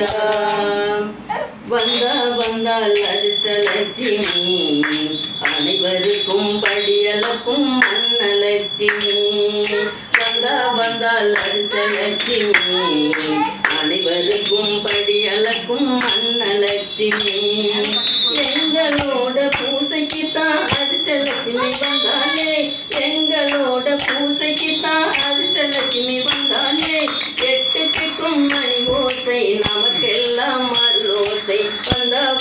கோவிந்தா வந்தா வந்தால் அரிசலட்சுமி அனைவருக்கும் படியலக்கும் அன்னலட்சுமி வந்தா வந்தால் அரிசலட்சுமி அனைவருக்கும் படியலக்கும் அன்னலட்சுமி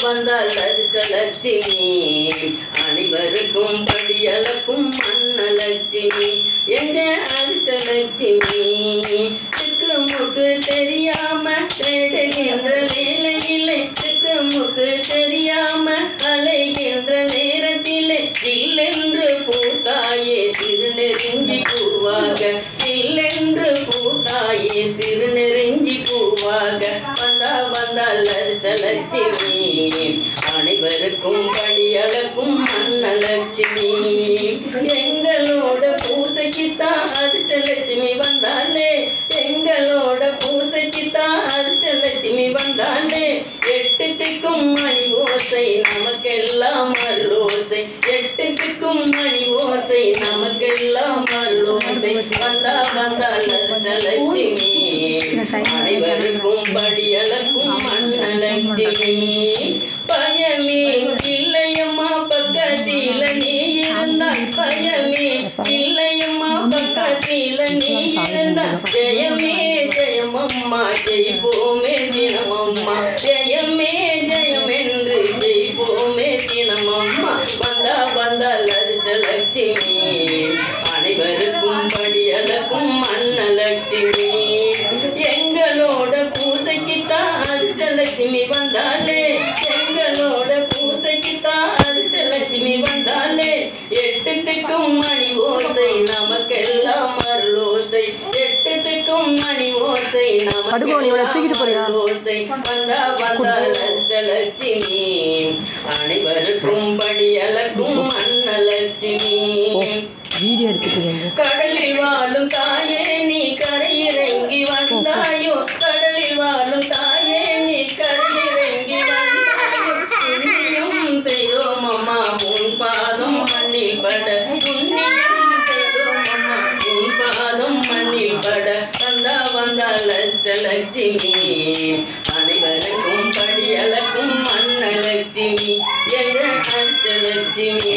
வந்தால் வந்தால் லட்சுமி அனைவருக்கும் படியளக்கும் மன்னலட்சுமி எங்க அதிர்ஷ்டலட்சுமி லட்சுமி முக்கு தெரியாம மன்னலர் தலட்சுமி அனைவருக்கும் படியளக்கும் மன்னலட்சுமி. எங்களோட பூசைக்குத்தான் வந்தாலே எட்டு திக்கும் மணி ஓசை நமக்கெல்லாம் அருளோசை. எட்டு திக்கும் மணி ஓசை நமக்கெல்லாம் அருளோசை. வந்தா வந்தால் லட்சுமி அனைவருக்கும் படியளக்கும் மன்னலட்சுமி பயமே இல்லையம்மா ஜெயமம்மா ஜெயிப்போமே தினமம்மா. ஜெயமே ஜெயம் என்று ஜெயிப்போமே தினமம்மா. வந்தா வந்தால் அடுத்த லட்சுமி அனைவருக்கும் படியளக்கும் மன்னலட்சுமி. எங்களோட பூசைக்குத்தான் அடுத்த லட்சுமி வந்தாலே எங்களோட பூசைக்குத்தான் அடுத்த லட்சுமி வந்தாலே எட்டு திக்கும் மணி ஓசை நமக்கெல்லாம் அருளோசை எட்டு திக்கும் மணி ஓசை படுகோணி, இவளை தூக்கிட்டு அஷ்டலட்சுமி அனைவருக்கும் மன்னலட்சுமி வீடியோ வந்து. கடலில் வாழும் தாயே லட்சுமி அனைவருக்கும் படியளக்கும் அன்ன லட்சுமி எங்க அன்ச லட்சுமி